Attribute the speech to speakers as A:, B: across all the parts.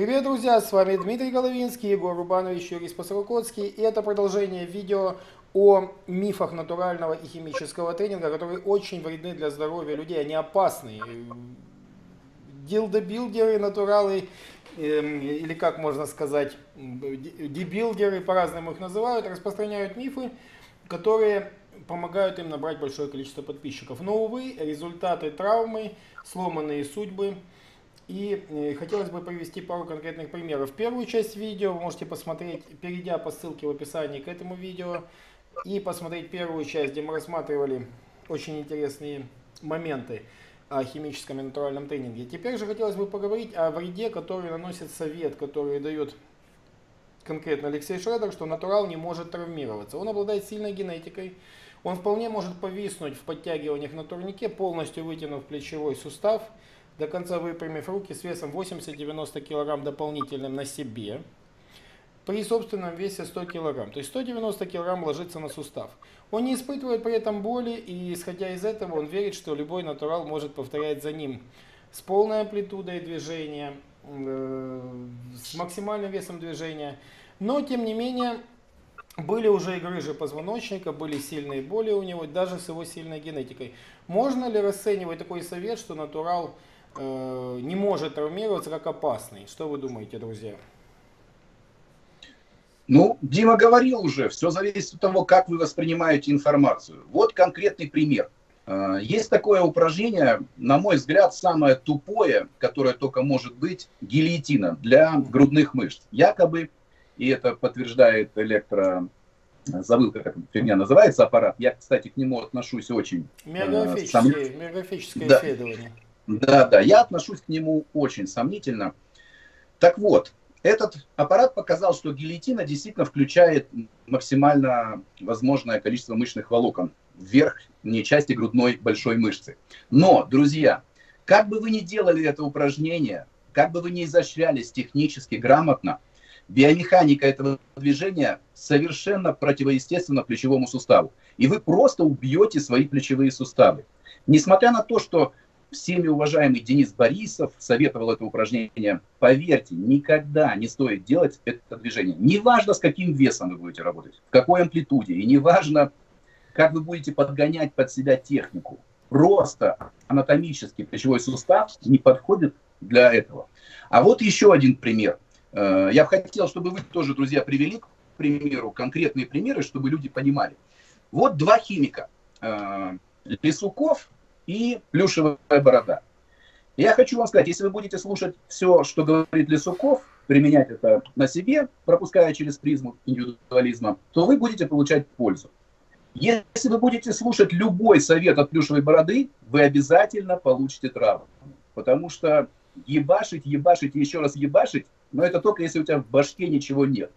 A: Привет, друзья! С вами Дмитрий Головинский, Егор Рубанович, Юрий Спасарокотский. И это продолжение видео о мифах натурального и химического тренинга, которые очень вредны для здоровья людей. Они опасны. Дилдобилдеры, натуралы, эм, или как можно сказать, дебилдеры, по-разному их называют, распространяют мифы, которые помогают им набрать большое количество подписчиков. Но, увы, результаты травмы, сломанные судьбы – и э, хотелось бы привести пару конкретных примеров. Первую часть видео вы можете посмотреть, перейдя по ссылке в описании к этому видео, и посмотреть первую часть, где мы рассматривали очень интересные моменты о химическом и натуральном тренинге. Теперь же хотелось бы поговорить о вреде, который наносит совет, который дает конкретно Алексей Шредер, что натурал не может травмироваться. Он обладает сильной генетикой, он вполне может повиснуть в подтягиваниях на турнике, полностью вытянув плечевой сустав – до конца выпрямив руки с весом 80-90 кг дополнительным на себе, при собственном весе 100 кг. То есть 190 кг ложится на сустав. Он не испытывает при этом боли, и исходя из этого он верит, что любой натурал может повторять за ним с полной амплитудой движения, э, с максимальным весом движения. Но, тем не менее, были уже и грыжи позвоночника, были сильные боли у него, даже с его сильной генетикой. Можно ли расценивать такой совет, что натурал Э, не может травмироваться как опасный. Что вы думаете, друзья?
B: Ну, Дима говорил уже, все зависит от того, как вы воспринимаете информацию. Вот конкретный пример. Э, есть такое упражнение, на мой взгляд, самое тупое, которое только может быть, гильотина для грудных мышц. Якобы, и это подтверждает электро... Забыл, как эта фигня называется, аппарат. Я, кстати, к нему отношусь очень...
A: Миографическое, э, сам... миографическое да. исследование.
B: Да, да, я отношусь к нему очень сомнительно. Так вот, этот аппарат показал, что гильотина действительно включает максимально возможное количество мышечных волокон в верхней части грудной большой мышцы. Но, друзья, как бы вы ни делали это упражнение, как бы вы ни изощрялись технически грамотно, биомеханика этого движения совершенно противоестественна плечевому суставу. И вы просто убьете свои плечевые суставы. Несмотря на то, что всеми уважаемый Денис Борисов советовал это упражнение. Поверьте, никогда не стоит делать это движение. Неважно, с каким весом вы будете работать, в какой амплитуде, и неважно, как вы будете подгонять под себя технику. Просто анатомически плечевой сустав не подходит для этого. А вот еще один пример. Э, я хотел, чтобы вы тоже, друзья, привели к примеру конкретные примеры, чтобы люди понимали. Вот два химика. Э, Лисуков и плюшевая борода. Я хочу вам сказать, если вы будете слушать все, что говорит Лесуков, применять это на себе, пропуская через призму индивидуализма, то вы будете получать пользу. Если вы будете слушать любой совет от плюшевой бороды, вы обязательно получите травму. Потому что ебашить, ебашить и еще раз ебашить, но это только если у тебя в башке ничего нет.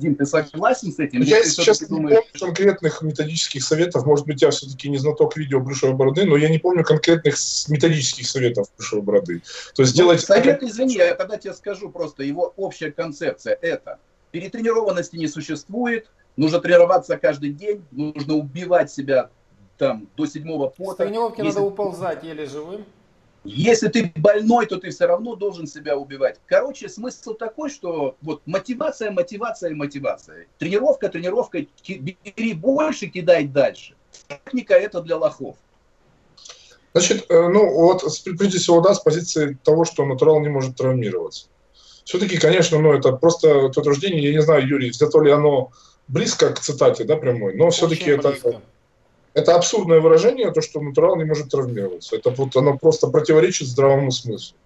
B: Дим, ты согласен с этим?
C: Я сейчас не думаешь... помню конкретных методических советов. Может быть, я все-таки не знаток видео Брюшевой бороды, но я не помню конкретных методических советов Брюшевой бороды.
B: То есть ну, делать... Совет, извини, я тогда тебе скажу просто. Его общая концепция – это перетренированности не существует, нужно тренироваться каждый день, нужно убивать себя там до седьмого пота. С
A: тренировки Если... надо уползать еле живым.
B: Если ты больной, то ты все равно должен себя убивать. Короче, смысл такой, что вот мотивация, мотивация, мотивация. Тренировка, тренировка, бери больше, кидай дальше. Техника это для лохов.
C: Значит, э, ну вот прежде всего, да, с позиции того, что натурал не может травмироваться. Все-таки, конечно, ну это просто утверждение, я не знаю, Юрий, взято ли оно близко к цитате, да, прямой, но все-таки это... Близко это абсурдное выражение, то, что натурал не может травмироваться. Это вот оно просто противоречит здравому смыслу.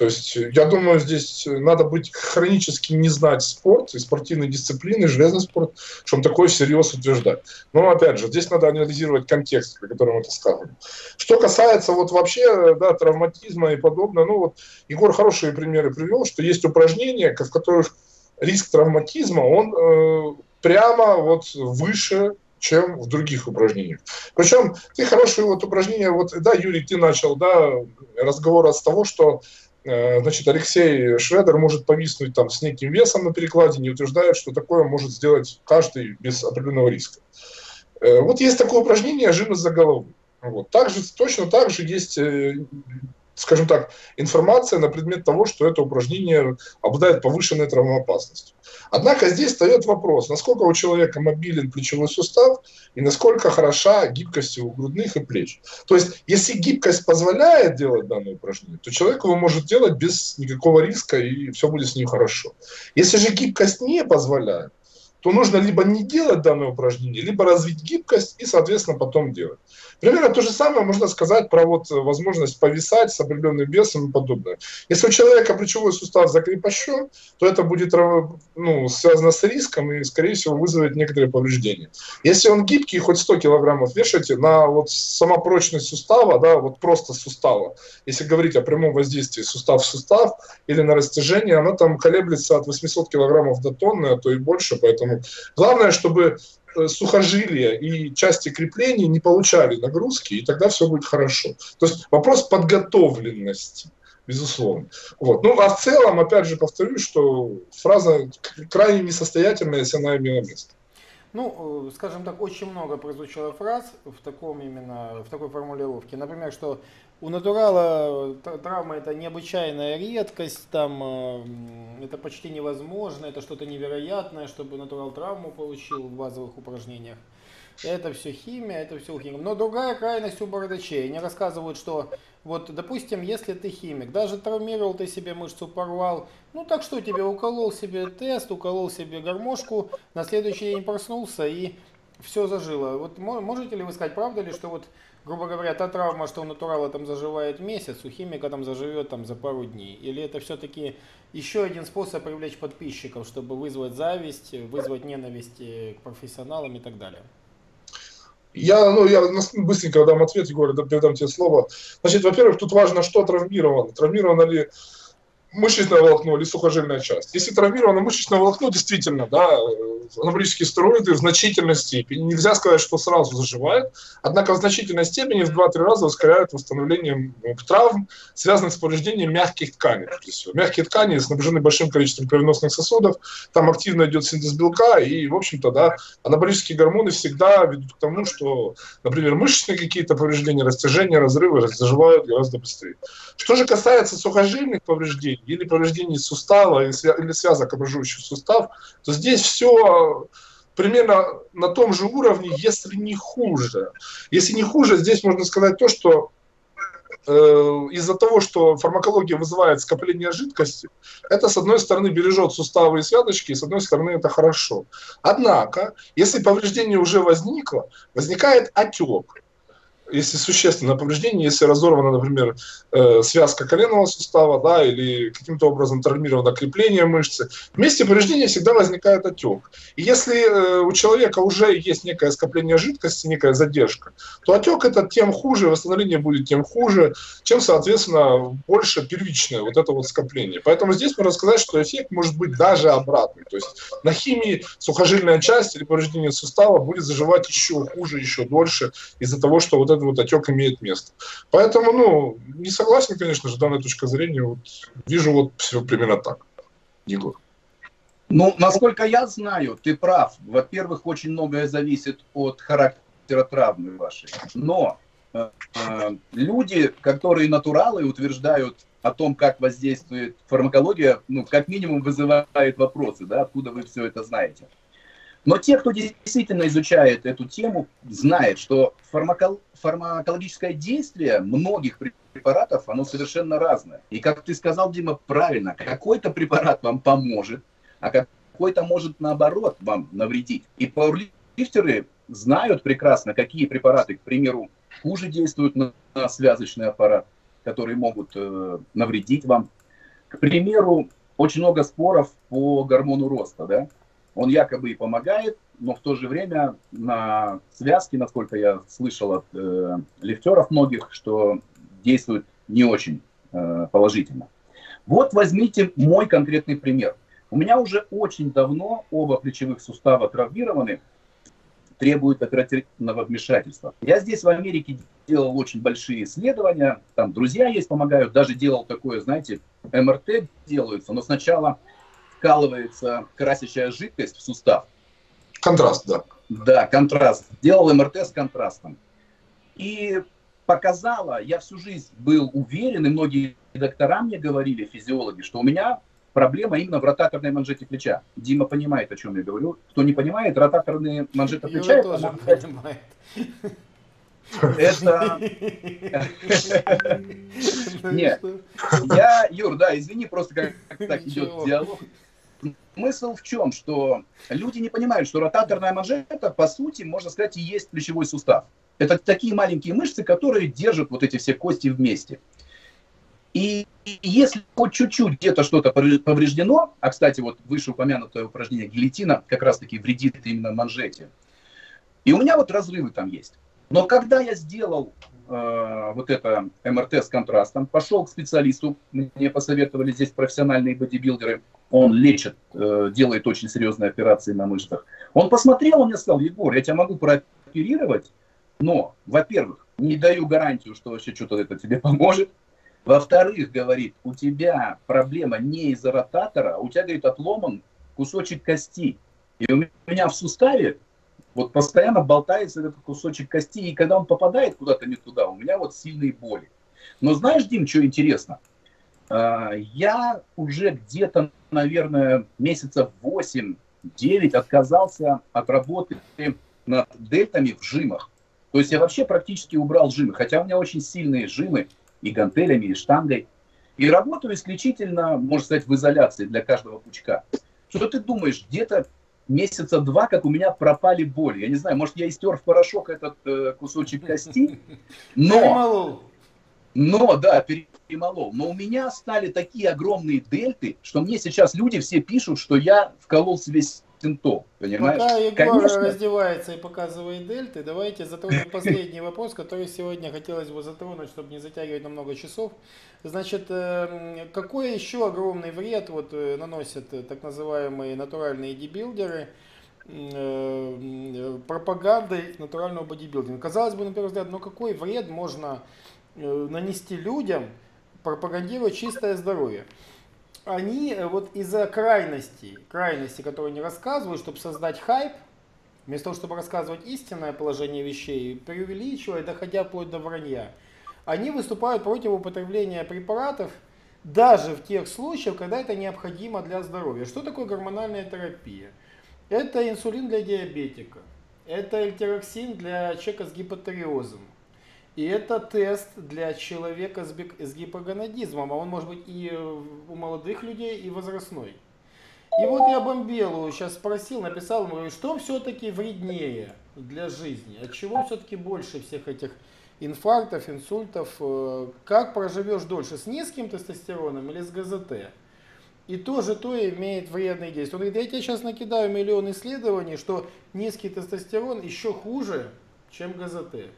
C: То есть, я думаю, здесь надо быть хронически не знать спорт и спортивные дисциплины, железный спорт, чтобы такое всерьез утверждать. Но, опять же, здесь надо анализировать контекст, при котором это сказано. Что касается вот вообще да, травматизма и подобное, ну вот Егор хорошие примеры привел, что есть упражнения, в которых риск травматизма, он э, прямо вот выше чем в других упражнениях. Причем ты хорошие вот упражнения, вот, да, Юрий, ты начал, да, разговор с того, что э, значит, Алексей Шредер может повиснуть там с неким весом на перекладине утверждает, что такое может сделать каждый без определенного риска. Э, вот есть такое упражнение «жим из-за головы». Вот. Также, точно так же есть э, скажем так, информация на предмет того, что это упражнение обладает повышенной травмоопасностью. Однако здесь встает вопрос, насколько у человека мобилен плечевой сустав и насколько хороша гибкость у грудных и плеч. То есть, если гибкость позволяет делать данное упражнение, то человек его может делать без никакого риска и все будет с ним хорошо. Если же гибкость не позволяет, то нужно либо не делать данное упражнение, либо развить гибкость и, соответственно, потом делать. Примерно то же самое можно сказать про вот возможность повисать с определенным весом и подобное. Если у человека плечевой сустав закрепощен, то это будет ну, связано с риском и, скорее всего, вызовет некоторые повреждения. Если он гибкий, хоть 100 килограммов вешайте, на вот сама прочность сустава, да, вот просто сустава, если говорить о прямом воздействии сустав в сустав или на растяжение, она там колеблется от 800 килограммов до тонны, а то и больше, поэтому главное, чтобы Э, сухожилия и части крепления не получали нагрузки, и тогда все будет хорошо. То есть вопрос подготовленности безусловно. Вот. Ну, а в целом, опять же, повторюсь, что фраза крайне несостоятельная, если она имела место.
A: Ну, э, скажем так, очень много прозвучало фраз в таком именно, в такой формулировке. Например, что у натурала травма это необычайная редкость, там э, это почти невозможно, это что-то невероятное, чтобы натурал травму получил в базовых упражнениях. Это все химия, это все химия. Но другая крайность у бородачей. Они рассказывают, что вот, допустим, если ты химик, даже травмировал ты себе мышцу, порвал, ну так что тебе, уколол себе тест, уколол себе гармошку, на следующий день проснулся и все зажило. Вот можете ли вы сказать, правда ли, что вот, грубо говоря, та травма, что у натурала там заживает месяц, у химика там заживет там за пару дней? Или это все-таки еще один способ привлечь подписчиков, чтобы вызвать зависть, вызвать ненависть к профессионалам и так далее?
C: Я, ну, я быстренько дам ответ, Егор, передам тебе слово. Значит, во-первых, тут важно, что травмировано. Травмировано ли мышечное волокно или сухожильная часть. Если травмировано мышечное волокно, действительно, да, анаболические стероиды в значительной степени, нельзя сказать, что сразу заживает, однако в значительной степени в 2-3 раза ускоряют восстановление травм, связанных с повреждением мягких тканей. Мягкие ткани снабжены большим количеством кровеносных сосудов, там активно идет синтез белка, и, в общем-то, да, анаболические гормоны всегда ведут к тому, что, например, мышечные какие-то повреждения, растяжения, разрывы заживают гораздо быстрее. Что же касается сухожильных повреждений, или повреждений сустава, или связок, образующих сустав, то здесь все примерно на том же уровне, если не хуже. Если не хуже, здесь можно сказать то, что э, из-за того, что фармакология вызывает скопление жидкости, это, с одной стороны, бережет суставы и святочки, и, с одной стороны, это хорошо. Однако, если повреждение уже возникло, возникает отек если существенное повреждение, если разорвана, например, э, связка коленного сустава, да, или каким-то образом травмировано крепление мышцы, в месте повреждения всегда возникает отек. И если э, у человека уже есть некое скопление жидкости, некая задержка, то отек это тем хуже, восстановление будет тем хуже, чем, соответственно, больше первичное вот это вот скопление. Поэтому здесь можно сказать, что эффект может быть даже обратный. То есть на химии сухожильная часть или повреждение сустава будет заживать еще хуже, еще дольше из-за того, что вот это этот вот отек имеет место. Поэтому, ну, не согласен, конечно же, данной точка зрения. Вот, вижу вот все примерно так. Егор.
B: Ну, насколько я знаю, ты прав. Во-первых, очень многое зависит от характера травмы вашей. Но э, э, люди, которые натуралы, утверждают о том, как воздействует фармакология, ну, как минимум вызывает вопросы, да, откуда вы все это знаете. Но те, кто действительно изучает эту тему, знает, что фармакол фармакологическое действие многих препаратов, оно совершенно разное. И как ты сказал, Дима, правильно, какой-то препарат вам поможет, а какой-то может наоборот вам навредить. И пауэрлифтеры знают прекрасно, какие препараты, к примеру, хуже действуют на, на связочный аппарат, которые могут э, навредить вам. К примеру, очень много споров по гормону роста, да, он якобы и помогает, но в то же время на связке, насколько я слышал от э, лифтеров многих, что действует не очень э, положительно. Вот возьмите мой конкретный пример. У меня уже очень давно оба плечевых сустава травмированы, требуют оперативного вмешательства. Я здесь в Америке делал очень большие исследования, там друзья есть, помогают, даже делал такое, знаете, МРТ делаются, но сначала вкалывается красящая жидкость в сустав.
C: Контраст, да.
B: Да, контраст. Делал МРТ с контрастом. И показала, я всю жизнь был уверен, и многие доктора мне говорили, физиологи, что у меня проблема именно в ротаторной манжете плеча. Дима понимает, о чем я говорю. Кто не понимает, ротаторные манжеты плеча...
A: Юра тоже понимает.
B: Это... Нет, я, Юр, да, извини, просто как так идет диалог. Смысл в чем? Что люди не понимают, что ротаторная манжета, по сути, можно сказать, и есть плечевой сустав. Это такие маленькие мышцы, которые держат вот эти все кости вместе. И если хоть чуть-чуть где-то что-то повреждено, а, кстати, вот вышеупомянутое упражнение гильотина как раз-таки вредит именно манжете, и у меня вот разрывы там есть. Но когда я сделал э, вот это МРТ с контрастом, пошел к специалисту, мне посоветовали здесь профессиональные бодибилдеры, он лечит, э, делает очень серьезные операции на мышцах. Он посмотрел, он мне сказал, Егор, я тебя могу прооперировать, но, во-первых, не даю гарантию, что вообще что-то это тебе поможет. Во-вторых, говорит, у тебя проблема не из-за ротатора, а у тебя, говорит, отломан кусочек кости. И у меня в суставе вот постоянно болтается этот кусочек кости, и когда он попадает куда-то не туда, у меня вот сильные боли. Но знаешь, Дим, что интересно? А, я уже где-то, наверное, месяцев 8-9 отказался от работы над дельтами в жимах. То есть я вообще практически убрал жимы, хотя у меня очень сильные жимы и гантелями, и штангой. И работаю исключительно, можно сказать, в изоляции для каждого пучка. Что ты думаешь, где-то месяца два, как у меня пропали боли. Я не знаю, может, я истер в порошок этот э, кусочек кости, но... Но, да, перемолол. Но у меня стали такие огромные дельты, что мне сейчас люди все пишут, что я вколол себе синтол. Понимаешь?
A: Пока Егор Конечно. раздевается и показывает дельты, давайте затронем последний вопрос, который сегодня хотелось бы затронуть, чтобы не затягивать на много часов. Значит, э, какой еще огромный вред вот э, наносят э, так называемые натуральные дебилдеры пропагандой натурального бодибилдинга? Казалось бы, на первый взгляд, но какой вред можно нанести людям, пропагандируя чистое здоровье? Они вот из-за крайностей, крайностей, которые они рассказывают, чтобы создать хайп, вместо того, чтобы рассказывать истинное положение вещей, преувеличивая, доходя вплоть до вранья – они выступают против употребления препаратов даже в тех случаях, когда это необходимо для здоровья. Что такое гормональная терапия? Это инсулин для диабетика, это эльтероксин для человека с гипотериозом, и это тест для человека с гипогонадизмом, а он может быть и у молодых людей, и возрастной. И вот я Бомбелу сейчас спросил, написал ему, что все-таки вреднее для жизни, от чего все-таки больше всех этих инфарктов, инсультов. Э, как проживешь дольше, с низким тестостероном или с ГЗТ? И тоже то имеет вредные действия. Он говорит, я тебе сейчас накидаю миллион исследований, что низкий тестостерон еще хуже, чем ГЗТ.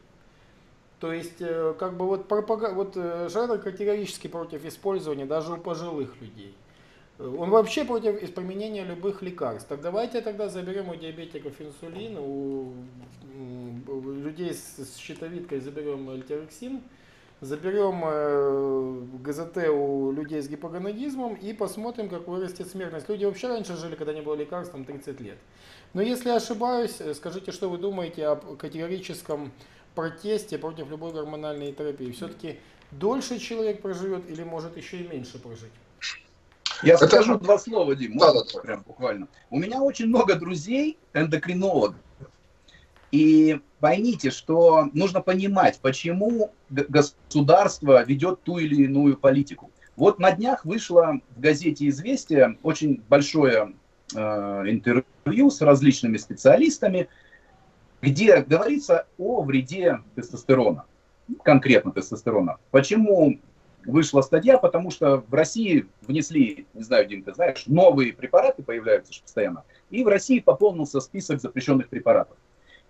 A: То есть, э, как бы вот, пропаг... вот э, жанр категорически против использования даже у пожилых людей. Он вообще против применения любых лекарств. Так давайте тогда заберем у диабетиков инсулин, у людей с щитовидкой заберем альтероксин, заберем э, ГЗТ у людей с гипогонадизмом и посмотрим, как вырастет смертность. Люди вообще раньше жили, когда не было лекарств, там 30 лет. Но если ошибаюсь, э, скажите, что вы думаете о категорическом протесте против любой гормональной терапии. Все-таки дольше человек проживет или может еще и меньше прожить?
B: Я это... скажу два слова, Дим, да, да, да. прям буквально. У меня очень много друзей эндокринологов. И поймите, что нужно понимать, почему государство ведет ту или иную политику. Вот на днях вышло в газете «Известия» очень большое э, интервью с различными специалистами, где говорится о вреде тестостерона, конкретно тестостерона. Почему вышла статья, потому что в России внесли, не знаю, Дим, ты знаешь, новые препараты появляются постоянно, и в России пополнился список запрещенных препаратов.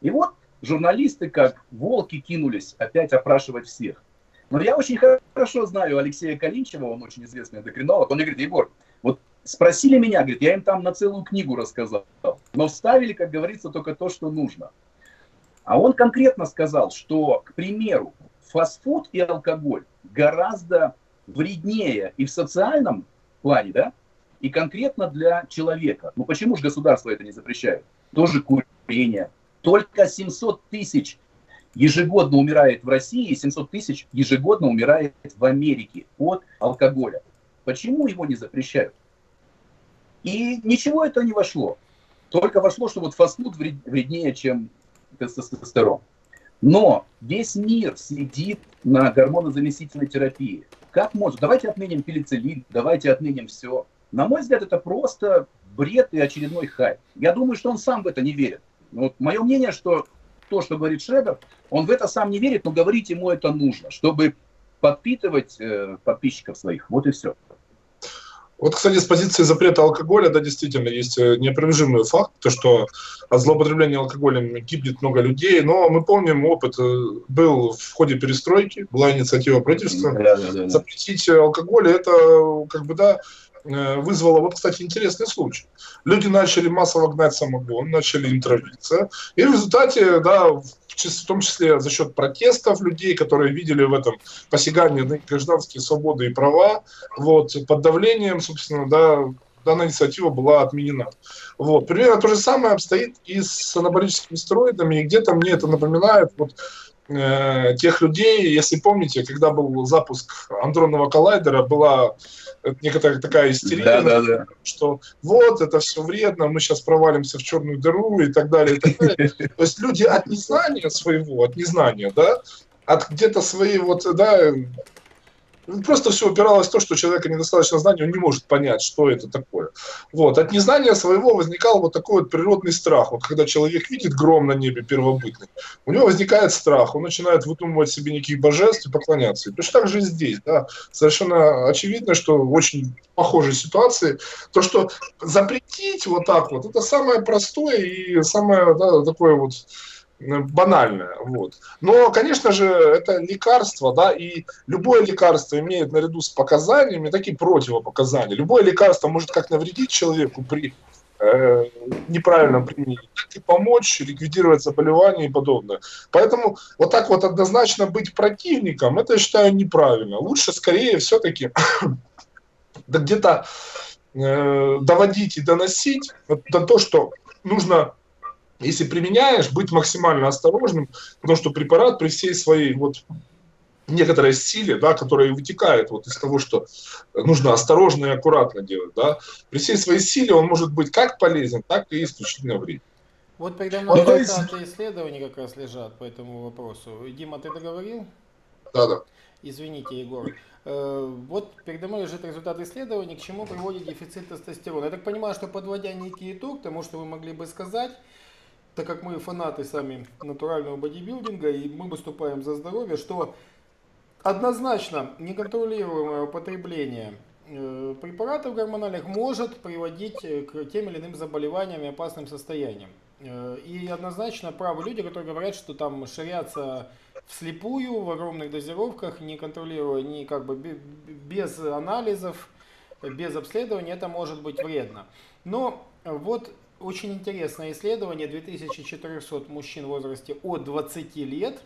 B: И вот журналисты, как волки, кинулись опять опрашивать всех. Но я очень хорошо знаю Алексея Калинчева, он очень известный эндокринолог. Он мне говорит, Егор, вот спросили меня, говорит, я им там на целую книгу рассказал, но вставили, как говорится, только то, что нужно. А он конкретно сказал, что, к примеру, фастфуд и алкоголь гораздо вреднее и в социальном плане, да, и конкретно для человека. Ну почему же государство это не запрещает? Тоже курение. Только 700 тысяч ежегодно умирает в России, и 700 тысяч ежегодно умирает в Америке от алкоголя. Почему его не запрещают? И ничего это не вошло. Только вошло, что вот фастфуд вреднее, чем тестостерон. Но весь мир сидит на гормонозаместительной терапии. Как можно? Давайте отменим пенициллин, давайте отменим все. На мой взгляд, это просто бред и очередной хайп. Я думаю, что он сам в это не верит. Вот мое мнение, что то, что говорит Шредер, он в это сам не верит, но говорить ему это нужно, чтобы подпитывать э, подписчиков своих. Вот и все.
C: Вот, кстати, с позиции запрета алкоголя, да, действительно, есть э, неопровержимый факт, то, что от злоупотребления алкоголем гибнет много людей, но мы помним, опыт э, был в ходе перестройки, была инициатива правительства да, да, да, запретить алкоголь, это, как бы, да, Э, вызвало, вот, кстати, интересный случай. Люди начали массово гнать самогон, начали им травиться, и в результате, да, в том числе за счет протестов людей, которые видели в этом посягание на гражданские свободы и права, вот, под давлением, собственно, да, данная инициатива была отменена. Вот. Примерно то же самое обстоит и с анаболическими стероидами, и где-то мне это напоминает вот, э, тех людей, если помните, когда был запуск андронного коллайдера, была некоторая такая истерия, да, да, да. что вот, это все вредно, мы сейчас провалимся в черную дыру и так далее. И так далее. То есть люди от незнания своего, от незнания, да, от где-то своей вот, да, просто все упиралось в то, что у человека недостаточно знаний, он не может понять, что это такое. Вот. От незнания своего возникал вот такой вот природный страх. Вот когда человек видит гром на небе первобытный, у него возникает страх, он начинает выдумывать себе неких божеств и поклоняться. И точно так же и здесь. Да. Совершенно очевидно, что в очень похожей ситуации, то, что запретить вот так вот, это самое простое и самое да, такое вот банальное. Вот. Но, конечно же, это лекарство, да, и любое лекарство имеет наряду с показаниями такие противопоказания. Любое лекарство может как навредить человеку при э, неправильном применении, так и помочь ликвидировать заболевания и подобное. Поэтому вот так вот однозначно быть противником, это я считаю неправильно. Лучше скорее все-таки да где-то э, доводить и доносить до то, что нужно если применяешь, быть максимально осторожным, потому что препарат при всей своей вот некоторой силе, да, которая вытекает вот из того, что нужно осторожно и аккуратно делать, да, при всей своей силе он может быть как полезен, так и исключительно вреден.
A: Вот передо мной ну, результаты есть... исследований как раз лежат по этому вопросу. Дима, ты договорил?
C: Да, да.
A: Извините, Егор. Э, вот передо мной лежит результат исследований, к чему приводит дефицит тестостерона. Я так понимаю, что подводя некий итог, тому, что вы могли бы сказать, так как мы фанаты сами натурального бодибилдинга и мы выступаем за здоровье, что однозначно неконтролируемое употребление э, препаратов гормональных может приводить э, к тем или иным заболеваниям и опасным состояниям. Э, и однозначно правы люди, которые говорят, что там ширяться вслепую в огромных дозировках, не контролируя, не как бы без анализов, без обследования, это может быть вредно. Но вот очень интересное исследование 2400 мужчин в возрасте от 20 лет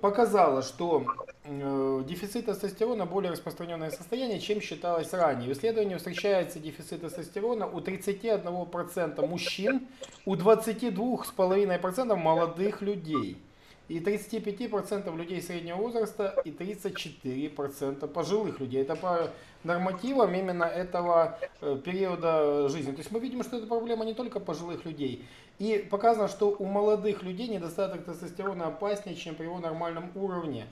A: показало, что э, дефицит тестостерона более распространенное состояние, чем считалось ранее. В исследовании встречается дефицит тестостерона у 31% мужчин, у 22,5% молодых людей и 35% людей среднего возраста и 34% пожилых людей. Это по нормативам именно этого э, периода жизни. То есть мы видим, что это проблема не только пожилых людей. И показано, что у молодых людей недостаток тестостерона опаснее, чем при его нормальном уровне.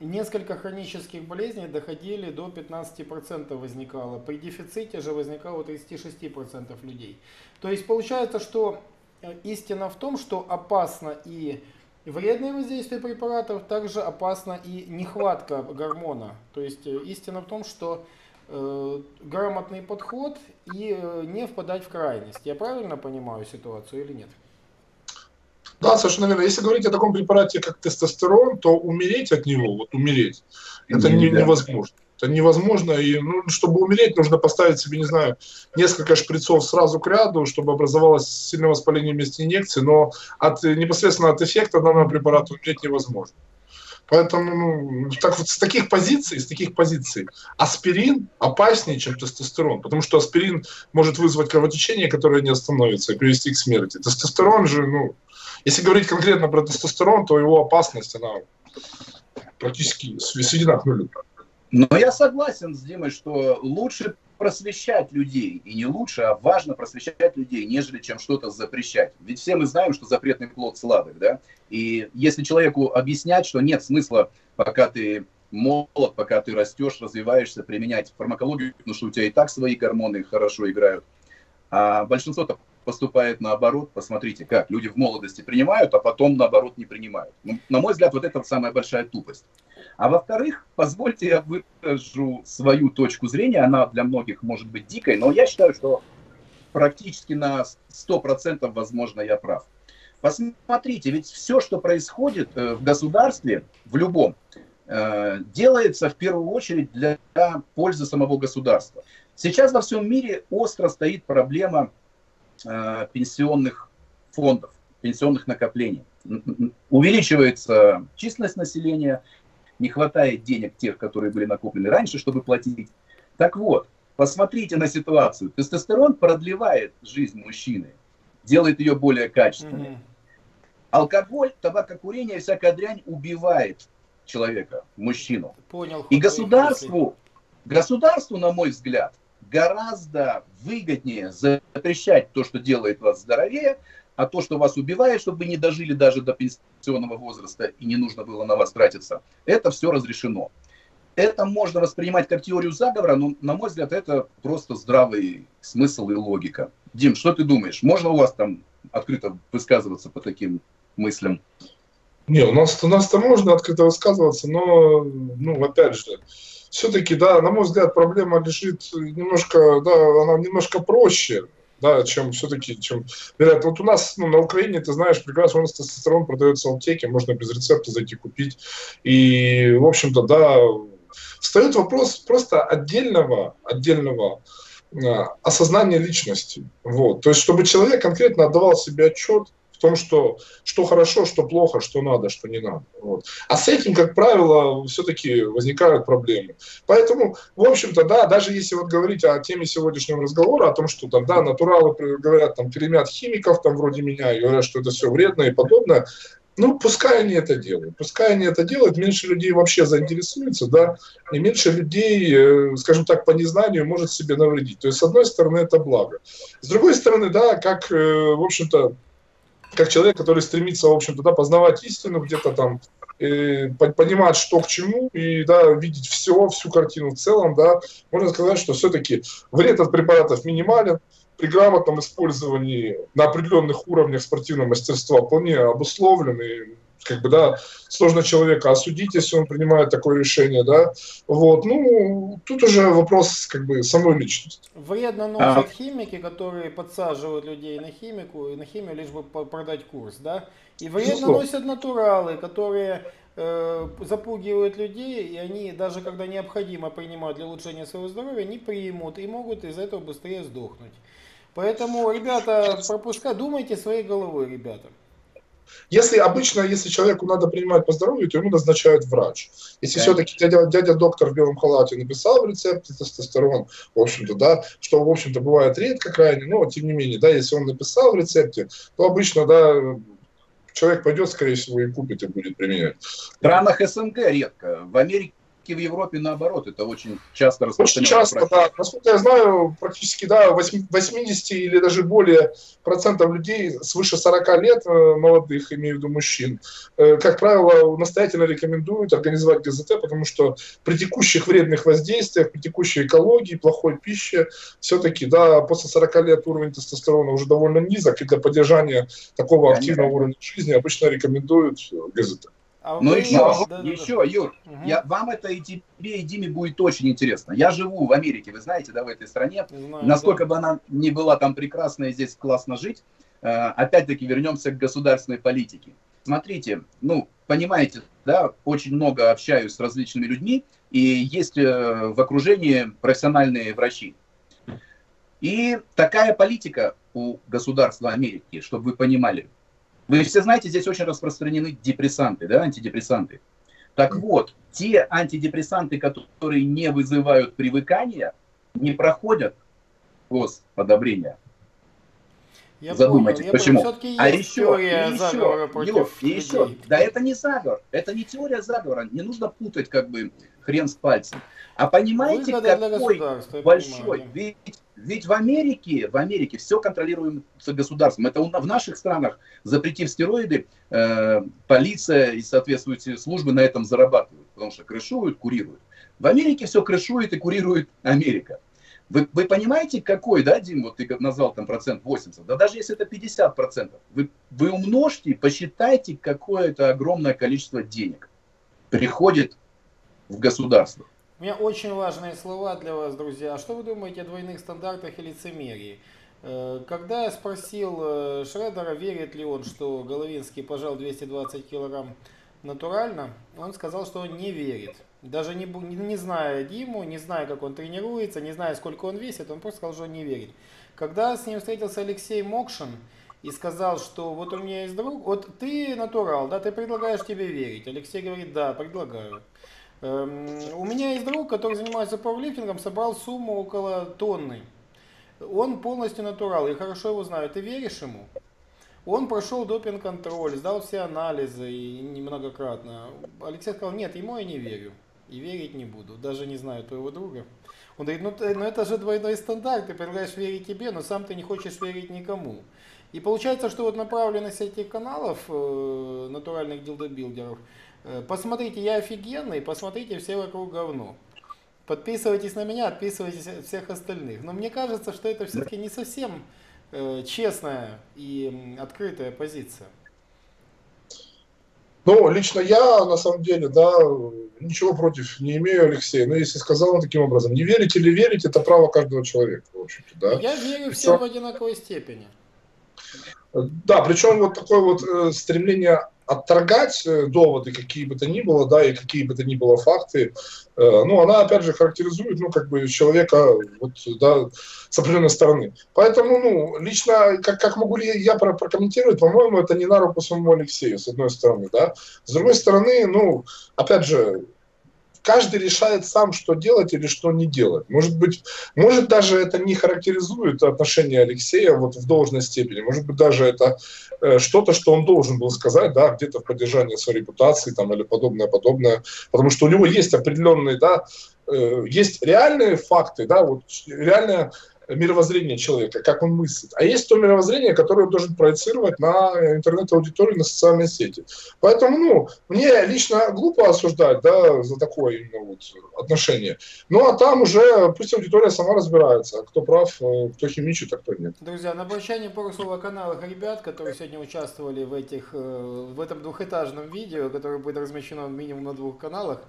A: Несколько хронических болезней доходили до 15% возникало. При дефиците же возникало у 36% людей. То есть получается, что э, истина в том, что опасно и Вредное воздействие препаратов также опасно и нехватка гормона. То есть э, истина в том, что э, грамотный подход и э, не впадать в крайность. Я правильно понимаю ситуацию или нет?
C: Да, совершенно верно. Если говорить о таком препарате, как тестостерон, то умереть от него, вот умереть, это не, невозможно. Это невозможно. И ну, чтобы умереть, нужно поставить себе, не знаю, несколько шприцов сразу к ряду, чтобы образовалось сильное воспаление вместе инъекции. Но от, непосредственно от эффекта данного препарата умереть невозможно. Поэтому ну, так вот, с таких позиций, с таких позиций аспирин опаснее, чем тестостерон, потому что аспирин может вызвать кровотечение, которое не остановится, и привести к смерти. Тестостерон же, ну, если говорить конкретно про тестостерон, то его опасность, она практически сведена к нулю.
B: Но я согласен с Димой, что лучше просвещать людей, и не лучше, а важно просвещать людей, нежели чем что-то запрещать. Ведь все мы знаем, что запретный плод слабый, да? И если человеку объяснять, что нет смысла, пока ты молод, пока ты растешь, развиваешься, применять фармакологию, потому что у тебя и так свои гормоны хорошо играют, а большинство поступает наоборот. Посмотрите, как люди в молодости принимают, а потом наоборот не принимают. Ну, на мой взгляд, вот это самая большая тупость. А во-вторых, позвольте я выражу свою точку зрения. Она для многих может быть дикой, но я считаю, что практически на 100% возможно я прав. Посмотрите, ведь все, что происходит э, в государстве, в любом, э, делается в первую очередь для пользы самого государства. Сейчас во всем мире остро стоит проблема Э, пенсионных фондов, пенсионных накоплений. Увеличивается численность населения, не хватает денег тех, которые были накоплены раньше, чтобы платить. Так вот, посмотрите на ситуацию. Тестостерон продлевает жизнь мужчины, делает ее более качественной. Алкоголь, табакокурение, всякая дрянь убивает человека, мужчину. Понял. И государству, государству, на мой взгляд, гораздо выгоднее запрещать то, что делает вас здоровее, а то, что вас убивает, чтобы вы не дожили даже до пенсионного возраста и не нужно было на вас тратиться, это все разрешено. Это можно воспринимать как теорию заговора, но, на мой взгляд, это просто здравый смысл и логика. Дим, что ты думаешь? Можно у вас там открыто высказываться по таким мыслям?
C: Не, у нас, у нас-то можно открыто высказываться, но, ну, опять же, все-таки, да, на мой взгляд, проблема лежит немножко, да, она немножко проще, да, чем все-таки, чем, вероятно, вот у нас, ну, на Украине, ты знаешь, прекрасно, у нас тестостерон продается в аптеке, можно без рецепта зайти купить, и, в общем-то, да, встает вопрос просто отдельного, отдельного а, осознания личности, вот, то есть, чтобы человек конкретно отдавал себе отчет, том, что, что хорошо, что плохо, что надо, что не надо. Вот. А с этим, как правило, все-таки возникают проблемы. Поэтому, в общем-то, да, даже если вот говорить о теме сегодняшнего разговора, о том, что там, да, натуралы говорят, там, перемят химиков, там, вроде меня, и говорят, что это все вредно и подобное, ну, пускай они это делают. Пускай они это делают, меньше людей вообще заинтересуется, да, и меньше людей, э, скажем так, по незнанию может себе навредить. То есть, с одной стороны, это благо. С другой стороны, да, как, э, в общем-то, как человек, который стремится, в общем-то, да, познавать истину, где-то там понимать, что к чему, и да, видеть все, всю картину в целом, да, можно сказать, что все-таки вред от препаратов минимален, при грамотном использовании на определенных уровнях спортивного мастерства вполне обусловлен и как бы, да, сложно человека осудить, если он принимает такое решение, да, вот, ну, тут уже вопрос, как бы, самой личности.
A: Вредно носят а. химики, которые подсаживают людей на химику, и на химию лишь бы продать курс, да, и вредно Безусловно. носят натуралы, которые э, запугивают людей, и они, даже когда необходимо принимать для улучшения своего здоровья, не примут и могут из этого быстрее сдохнуть. Поэтому, ребята, пропускай, думайте своей головой, ребята.
C: Если обычно, если человеку надо принимать по здоровью, то ему назначают врач. Если да. все-таки дядя, дядя доктор в белом халате написал в рецепте тестостерон, в общем-то, да, что, в общем-то, бывает редко крайне, но, тем не менее, да, если он написал в рецепте, то обычно, да, человек пойдет, скорее всего, и купит и будет применять.
B: В странах СНГ редко. В Америке в Европе наоборот, это очень часто
C: Очень часто, да. Насколько я знаю, практически, да, 80 или даже более процентов людей свыше 40 лет, э, молодых, имею в виду мужчин, э, как правило, настоятельно рекомендуют организовать ГЗТ, потому что при текущих вредных воздействиях, при текущей экологии, плохой пище, все-таки, да, после 40 лет уровень тестостерона уже довольно низок, и для поддержания такого активного уровня жизни обычно рекомендуют ГЗТ.
B: А Но еще, да, еще, да, Юр, угу. я, вам это и тебе, и Диме будет очень интересно. Я живу в Америке, вы знаете, да, в этой стране. Знаю, Насколько да. бы она не была там прекрасная, здесь классно жить, э, опять-таки вернемся к государственной политике. Смотрите, ну, понимаете, да, очень много общаюсь с различными людьми, и есть э, в окружении профессиональные врачи. И такая политика у государства Америки, чтобы вы понимали, вы все знаете, здесь очень распространены депрессанты, да, антидепрессанты. Так вот, те антидепрессанты, которые не вызывают привыкания, не проходят гос одобрения. Я Задумайтесь,
A: понял,
B: почему.
A: Понял. А еще, и еще,
B: против и еще, да это не заговор, это не теория заговора, не нужно путать как бы хрен с пальцем. А понимаете, Выгода какой большой, ведь, ведь в Америке, в Америке все контролируется государством. Это в наших странах, запретив стероиды, э, полиция и соответствующие службы на этом зарабатывают, потому что крышуют, курируют. В Америке все крышует и курирует Америка. Вы, вы понимаете, какой, да, Дим, вот ты назвал там процент 80, да даже если это 50 процентов, вы, вы умножьте, посчитайте, какое это огромное количество денег приходит в государство.
A: У меня очень важные слова для вас, друзья. Что вы думаете о двойных стандартах и лицемерии? Э, когда я спросил э, Шредера, верит ли он, что Головинский пожал 220 килограмм натурально, он сказал, что он не верит. Даже не, не зная Диму, не зная, как он тренируется, не зная, сколько он весит, он просто сказал, что он не верит. Когда с ним встретился Алексей Мокшин и сказал, что вот у меня есть друг, вот ты натурал, да, ты предлагаешь тебе верить. Алексей говорит, да, предлагаю. Эм, у меня есть друг, который занимается пауэрлифтингом, собрал сумму около тонны. Он полностью натурал, я хорошо его знаю. Ты веришь ему? Он прошел допинг-контроль, сдал все анализы и многократно. Алексей сказал, нет, ему я не верю и верить не буду, даже не знаю твоего друга. Он говорит, ну, ну это же двойной стандарт, ты предлагаешь верить тебе, но сам ты не хочешь верить никому. И получается, что вот направленность этих каналов, э, натуральных дилдобилдеров, э, посмотрите, я офигенный, посмотрите, все вокруг говно. Подписывайтесь на меня, отписывайтесь от всех остальных. Но мне кажется, что это все-таки не совсем э, честная и открытая позиция.
C: Ну, лично я, на самом деле, да, ничего против не имею, Алексей. Но если сказал он таким образом, не верите или верите, это право каждого человека, в общем-то, да.
A: Я верю всем в одинаковой степени.
C: Да, причем вот такое вот э, стремление отторгать э, доводы, какие бы то ни было, да, и какие бы то ни было факты, э, ну, она, опять же, характеризует, ну, как бы человека, вот, да, с определенной стороны. Поэтому, ну, лично, как, как могу ли я прокомментировать, по-моему, это не на руку самому Алексею, с одной стороны, да. С другой стороны, ну, опять же, каждый решает сам, что делать или что не делать. Может быть, может даже это не характеризует отношение Алексея вот в должной степени. Может быть, даже это э, что-то, что он должен был сказать, да, где-то в поддержании своей репутации там, или подобное, подобное. Потому что у него есть определенные, да, э, есть реальные факты, да, вот реальная мировоззрение человека, как он мыслит. А есть то мировоззрение, которое он должен проецировать на интернет-аудиторию, на социальные сети. Поэтому, ну, мне лично глупо осуждать, да, за такое именно вот отношение. Ну, а там уже пусть аудитория сама разбирается, кто прав, э, кто химичит, а кто нет.
A: Друзья, на прощание пару слов о каналах ребят, которые сегодня участвовали в, этих, э, в этом двухэтажном видео, которое будет размещено минимум на двух каналах.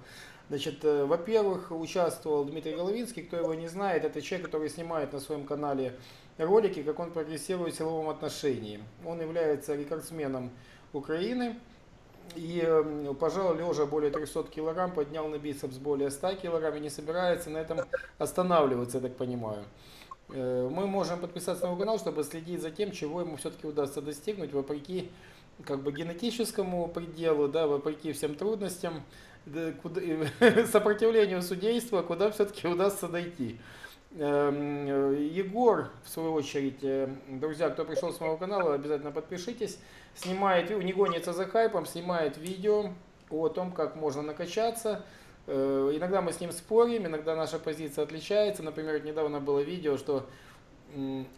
A: Значит, э, во-первых, участвовал Дмитрий Головинский, кто его не знает, это человек, который снимает на своем канале ролики, как он прогрессирует в силовом отношении. Он является рекордсменом Украины и эм, пожал лежа более 300 килограмм, поднял на бицепс более 100 килограмм и не собирается на этом останавливаться, я так понимаю. Э, мы можем подписаться на его канал, чтобы следить за тем, чего ему все-таки удастся достигнуть, вопреки как бы генетическому пределу, да, вопреки всем трудностям куда, сопротивлению судейства, куда все-таки удастся дойти. Эм, Егор, в свою очередь, э, друзья, кто пришел с моего канала, обязательно подпишитесь. Снимает, не гонится за хайпом, снимает видео о том, как можно накачаться. Э, иногда мы с ним спорим, иногда наша позиция отличается. Например, недавно было видео, что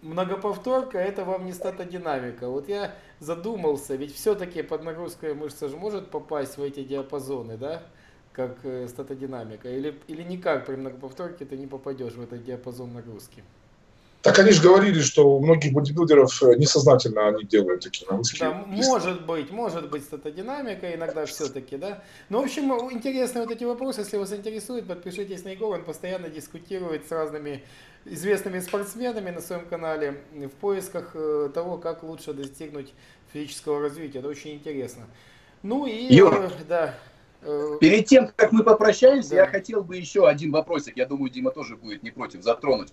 A: многоповторка это вам не статодинамика. Вот я задумался, ведь все-таки под нагрузкой мышца же может попасть в эти диапазоны, да, как э, статодинамика, или, или никак при многоповторке ты не попадешь в этот диапазон нагрузки.
C: Так они же говорили, что у многих бодибилдеров э, несознательно они делают такие
A: нагрузки. Да, может быть, может быть статодинамика иногда все-таки, да. Ну, в общем, интересные вот эти вопросы, если вас интересует, подпишитесь на Егора, он постоянно дискутирует с разными известными спортсменами на своем канале в поисках э, того, как лучше достигнуть физического развития. Это очень интересно. Ну и,
B: э, да. Перед тем, как мы попрощаемся, да. я хотел бы еще один вопросик, я думаю, Дима тоже будет не против затронуть.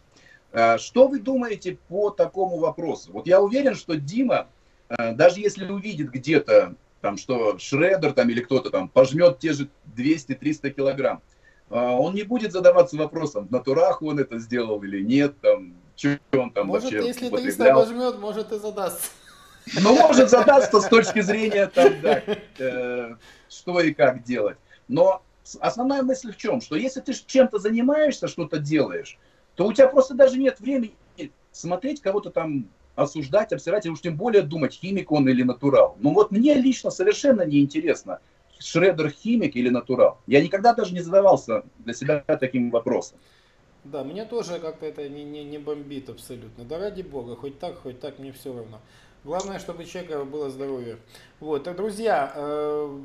B: Э, что вы думаете по такому вопросу? Вот я уверен, что Дима, э, даже если увидит где-то, там, что Шредер там, или кто-то там пожмет те же 200-300 килограмм, э, он не будет задаваться вопросом, в натурах он это сделал или нет, там, что он там
A: Может,
B: вообще
A: если 300
B: употреблял.
A: возьмет, может и задаст.
B: Ну, может задаться с точки зрения там, да, э, что и как делать. Но основная мысль в чем? Что если ты чем-то занимаешься, что-то делаешь, то у тебя просто даже нет времени смотреть кого-то там осуждать, обсирать, и уж тем более думать, химик он или натурал. Ну вот мне лично совершенно не интересно, Шредер химик или натурал. Я никогда даже не задавался для себя таким вопросом.
A: Да, мне тоже как-то это не, не, не бомбит абсолютно. Да ради бога, хоть так, хоть так, мне все равно. Главное, чтобы человека было здоровье. Вот, так, друзья, э,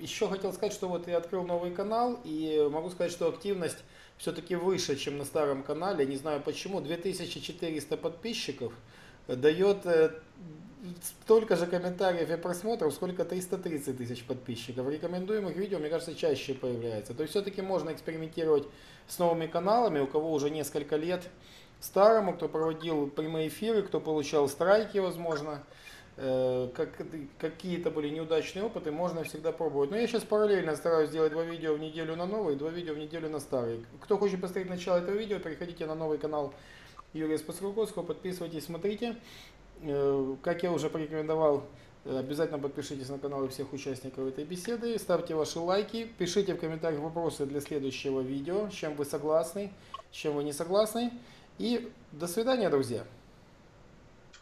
A: еще хотел сказать, что вот я открыл новый канал, и могу сказать, что активность все-таки выше, чем на старом канале. Не знаю почему. 2400 подписчиков дает э, столько же комментариев и просмотров, сколько 330 тысяч подписчиков. Рекомендуемых видео, мне кажется, чаще появляется. То есть все-таки можно экспериментировать с новыми каналами, у кого уже несколько лет старому, кто проводил прямые эфиры, кто получал страйки, возможно, э, как, какие-то были неудачные опыты, можно всегда пробовать. Но я сейчас параллельно стараюсь делать два видео в неделю на новый, два видео в неделю на старый. Кто хочет посмотреть начало этого видео, переходите на новый канал Юрия Спасрукотского, подписывайтесь, смотрите. Э, Как я уже порекомендовал, э, обязательно подпишитесь на каналы всех участников этой беседы, ставьте ваши лайки, пишите в комментариях вопросы для следующего видео, с чем вы согласны, с чем вы не согласны. И до свидания, друзья.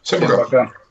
C: Всем
B: пока.